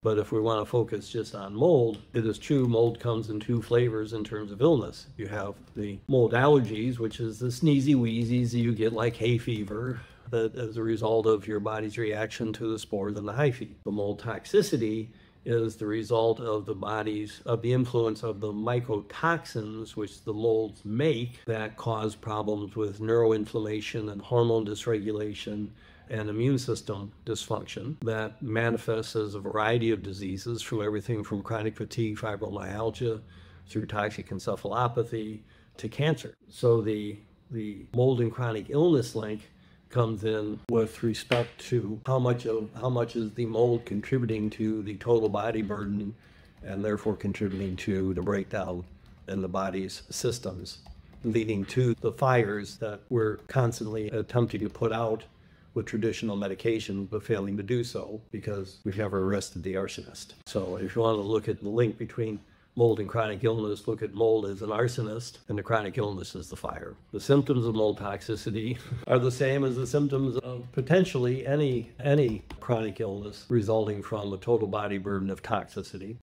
But if we want to focus just on mold, it is true mold comes in two flavors in terms of illness. You have the mold allergies, which is the sneezy wheezies you get like hay fever, that as a result of your body's reaction to the spores and the hyphae. The mold toxicity is the result of the body's of the influence of the mycotoxins which the molds make that cause problems with neuroinflammation and hormone dysregulation and immune system dysfunction that manifests as a variety of diseases from everything from chronic fatigue fibromyalgia through toxic encephalopathy to cancer. So the the mold and chronic illness link comes in with respect to how much of how much is the mold contributing to the total body burden and therefore contributing to the breakdown in the body's systems leading to the fires that we're constantly attempting to put out with traditional medication but failing to do so because we've never arrested the arsonist so if you want to look at the link between mold and chronic illness, look at mold as an arsonist and the chronic illness as the fire. The symptoms of mold toxicity are the same as the symptoms of potentially any any chronic illness resulting from a total body burden of toxicity.